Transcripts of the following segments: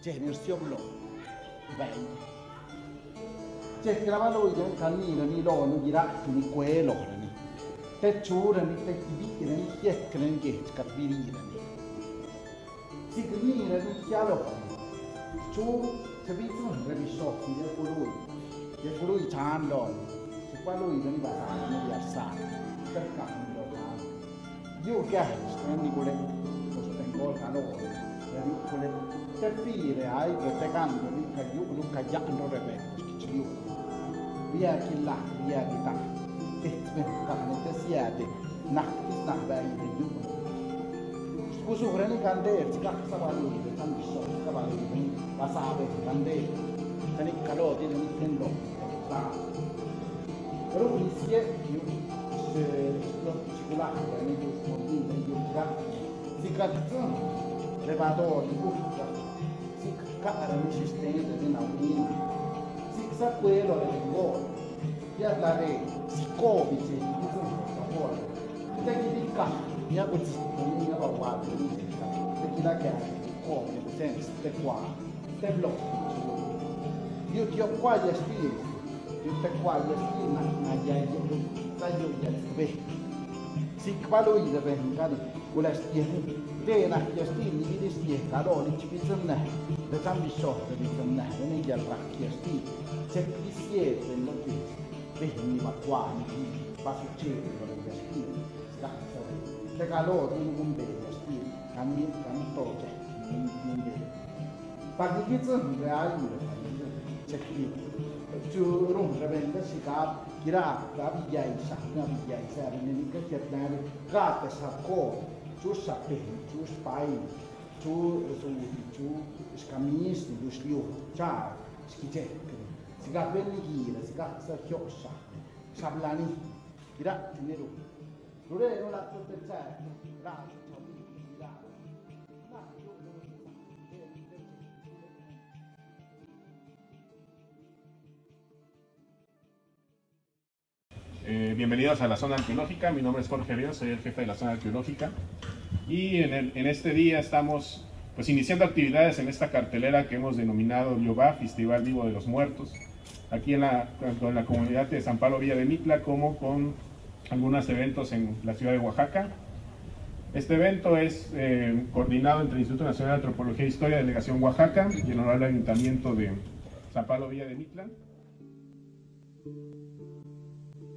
generazione lo vậy che la lo idan kan ni ni lo ni gira ni kwe lo ni te chu ra ni te bi ni ye kren ge ka bi ni ni si ke ni ni kya lo chu te bi tu ra bi so ki ko lo chan lo si qua lo idan ba ni ya sa tất cả những lo chan io che ni ko le ko tengo ka lo jadi kulit tepire ai ke tekan ni kayu lu kajak no rebe kiciu dia kila dia kita eh men kan te siade nak is nak ba ni yu kusu hreni kande tika sabalu ni kan biso sabalu ni pasabe kande tani kalo di ni tendo sa pero isie yu se lo chikula ni yu mondi ni yu ka Zikatun, levador, buca, si cara resistente di naudino, si sa quello è gol, ya la re, si covice, di tutto fuori, te chi di ca, ya così, non mi va guarda, te chi la che come, senza te qua, te blocco, io ti ho qua gli spiriti, io te qua gli spiriti, ma gli hai io, taglio gli spiriti, si qualoide per cari, quella stiere, tena ya sti ni di sti kalo ni chipi zunna da tam bi so da bi zunna ni ya ra ya sti se di sie se no ti be ni ma kwa ni ba su che ko ya sti sta so te kalo ni mun be ya sti kan ni kan चक्की जो रूम रबेंद्र सिकाब किरा का भी जाए सहना भी जाए सर ने निकल के अपना का के सब को जो सकते हैं जो स्पाइन जो जो जो इसका मिस जो स्लियो चार इसकी चेक करें सिकाब बेल नहीं की है सिकाब सर क्यों सा सब लानी किरा चुनेरू रुड़े रुड़ा तो तेरे चाहे रात तो Eh, bienvenidos a la zona arqueológica, mi nombre es Jorge Ríos, soy el jefe de la zona arqueológica y en, este día estamos pues iniciando actividades en esta cartelera que hemos denominado Biobá, Festival Vivo de los Muertos, aquí en la, tanto en la comunidad de San Pablo Villa de Mitla como con algunos eventos en la ciudad de Oaxaca. Este evento es eh, coordinado entre el Instituto Nacional de Antropología e Historia, Delegación Oaxaca y el Honorable Ayuntamiento de San Pablo Villa de Mitla.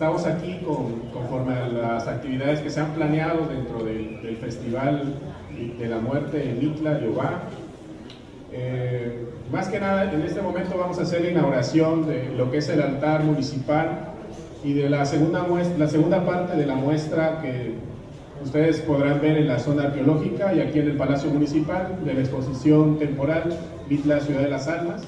estamos aquí conforme a las actividades que se han planeado dentro del Festival de la Muerte en Mitla de Obá. Eh, más que nada, en este momento vamos a hacer la inauguración de lo que es el altar municipal y de la segunda, muestra, la segunda parte de la muestra que ustedes podrán ver en la zona arqueológica y aquí en el Palacio Municipal de la exposición temporal Mitla Ciudad de las Almas.